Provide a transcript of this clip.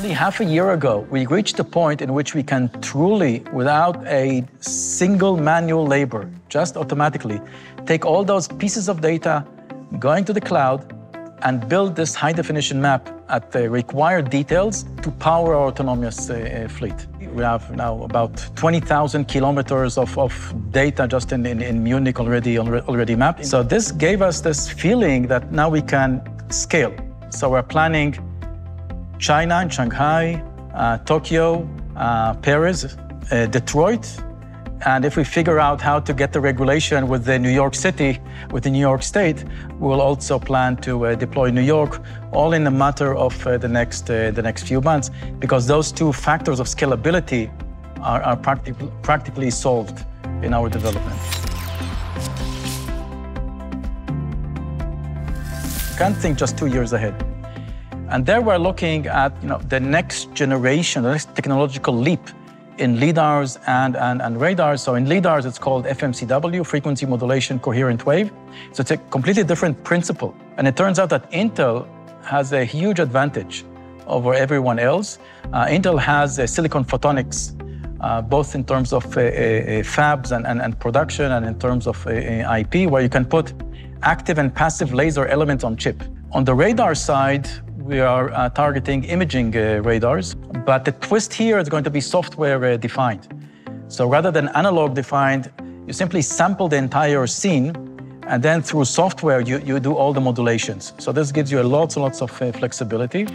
Only half a year ago, we reached a point in which we can truly, without a single manual labor, just automatically, take all those pieces of data, going to the cloud, and build this high definition map at the required details to power our autonomous uh, fleet. We have now about 20,000 kilometers of, of data just in, in, in Munich already, already mapped. So this gave us this feeling that now we can scale. So we're planning China and Shanghai, uh, Tokyo, uh, Paris, uh, Detroit, and if we figure out how to get the regulation with the New York City, with the New York State, we'll also plan to uh, deploy New York, all in a matter of uh, the next uh, the next few months, because those two factors of scalability are, are practically practically solved in our development. Can't think just two years ahead. And there we're looking at you know, the next generation, the next technological leap in LIDARs and, and, and radars. So in LIDARs, it's called FMCW, Frequency Modulation Coherent Wave. So it's a completely different principle. And it turns out that Intel has a huge advantage over everyone else. Uh, Intel has uh, silicon photonics, uh, both in terms of uh, uh, uh, fabs and, and, and, production and in terms of IP, where you can put active and passive laser elements on chip. On the radar side, we are uh, targeting imaging uh, radars, but the twist here is going to be software uh, defined. So rather than analog defined, you simply sample the entire scene, and then through software, you, you do all the modulations. So this gives you lots and lots of uh, flexibility.